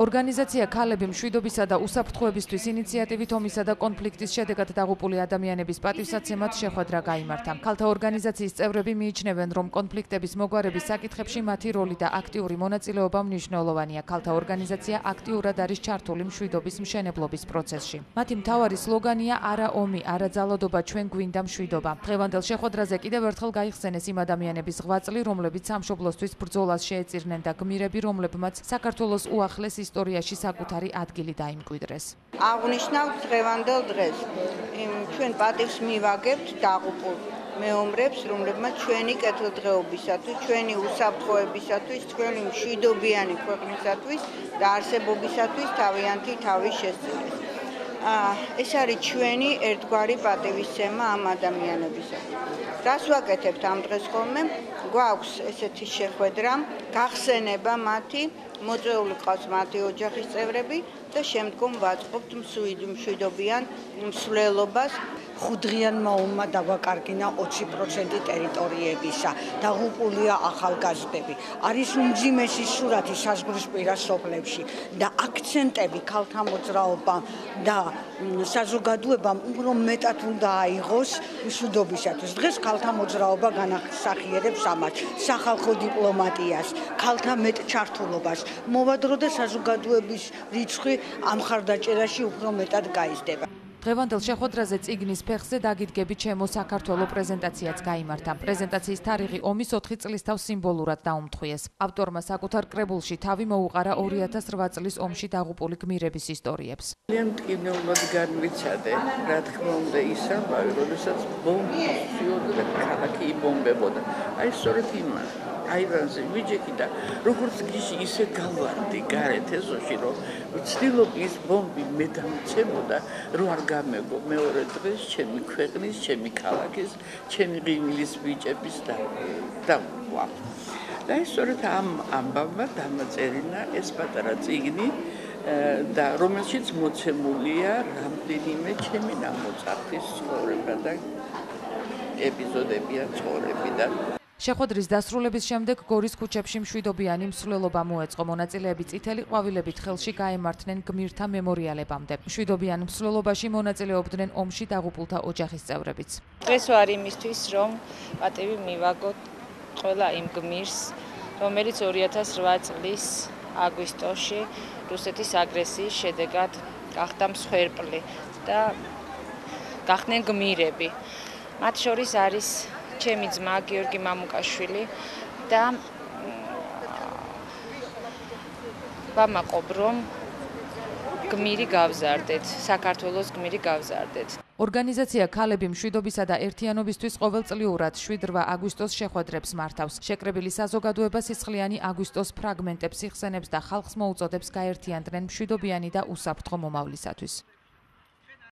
ორგანიზაცია ქალები მშვიდობისა და უსაფრთხოებისთვის ინიციატივით ომისა და კონფლიქტის შედეგად დაღუპული ადამიანების პატივსაცემად შეხვედრა გამართა. ქალთა ორგანიზაციის წევრები მიიჩნევენ, რომ კონფლიქტების მოგვარების საკითხებში მათი როლი და აქტიური მონაწილეობა მნიშვნელოვანია. ქალთა ორგანიზაცია აქტიურად არის ჩართული მშვიდობის მშენებლობის პროცესში. მათი მთავარი სლოგანია: არა ომი, არა ძალადობა, ჩვენ გვინდა მშვიდობა. დღევანდელ შეხვედრაზე კიდევ ერთხელ გაიხსენეს იმ ადამიანების ღვაწლი, რომლებიც სამშობლოსთვის ბრძოლას შეეწირნენ და გმირები, რომლებმაც საქართველოს უახლეს ისტორიაში საკუთარი ადგილი დაიმკვიდრეს. აღნიშნავთ დღევანდელ დღეს. ჩვენ პატივს მივაგებთ დაღუპულ მეომრებს, რომლებმაც ჩვენი კეთილდღეობისათვის, ჩვენი უსაფრთხოებისათვის, ჩვენი მშვიდობიანი ქვეყნისათვის და არსებობისათვის თავიანთი თავი შესწირეს. აა ეს არის ჩვენი ერთგვარი პატივისცემა ამ ადამიანებისათვის. რას ვაკეთებთ ამ დღეს ხოლმე? გვაქვს ესეთი შეხვედრა, გახსენება მათი, მოწეული ყავს მათი ოჯახის წევრები და შემდგომ ვაწყობთ მშვიდობიან მსვლელობას ხუდღიანმა ომმა დავაკარგინა 20% ტერიტორიებისა. დაღუპულია ახალგაზრდები. არის უმძიმესი სურათი საზღვრისპირა სოფლებში და აქცენტები ქალთა მოძრაობამ და საზოგადოებამ უფრო მეტად უნდა აიღოს მშვიდობისათვის. დღეს ქალთა მოძრაობა განახსახიერებს ამას, სახალხო დიპლომატიას, ქალთა მეტ ჩართულობას. მოვადრო და საზოგადოების რიცხვი ამ ხარდაჭერაში უფრო მეტად გაიზრდება. დღევანდელ შეხვედრაზე ციგნის ფეხზე დაგიდგები ჩემო საქართველო პრეზენტაციაც გამართა. პრეზენტაციის თარიღი ომის 4 წლის თავს სიმბოლურად დაუმთხვიეს. ავტორმა საკუთარ კრებულში თავი მოუყარა 2008 წლის ომში დაღუპული გმირების ისტორიებს. ძალიან მტკივნეულად განვიცადე, რა თქმა უნდა, ისამბავი, როდესაც ბომბი შეუძლია ქალაქი იბომბებოდა. აი სწორედ იმას აივანზე ვიჯექი და როგორც გიში ისე გავარდი გარეთ ეზოში რომ ვცდილობ ის ბომბი მე დამცემოდა რომ არ გამეგო. მეორე დღეს ჩემი ქვეყნის ჩემი ქალაქის ჩემი ღიმილის ბიჭების და და ვა და ის სწორედ ამ ამბავმა დამაწერინა ეს პატარა წიგნი და რომელშიც მოცემულია რამდენიმე ჩემი ნამოწაფის ცხოვრება და ეპიზოდებია ცხოვრებიდან შეხვედრის დასრულების შემდეგ გორის ქუჩებში მშვიდობიანი მსვლელობა მოეწყო მონაწილეები წითელი ყვავილებით ხელში გაემართნენ გმირთა მემორიალებამდე. მშვიდობიან მსვლელობაში მონაწილეობდნენ ომში დაღუპულთა ოჯახის წევრებიც. დღეს ვარ იმისთვის, რომ პატივი მივაგოთ ყველა იმ გმირს, რომელიც 2008 წლის აგვისტოში რუსეთის აგრესიის შედეგად გახდა მსხვერპლი და გახდნენ გმირები. მათ შორის არის ჩემი ძმა გიორგი მამუკაშვილი და ბამა ყობრომ გმირი გავზარდეთ, საქართველოს გმირი გავზარდეთ. ორგანიზაცია ქალები მშვიდობისა და ერთიანობისთვის ყოველწლიურად 7 აგვისტოს შეხვედრებს მართავს. შეკრებილი საზოგადოება სისხლიანი აგვისტოს ფრაგმენტებს იხსენებს და ხალხს მოუწოდებს გაერთიანდნენ მშვიდობიანი და უსაფრთხო მომავლისათვის.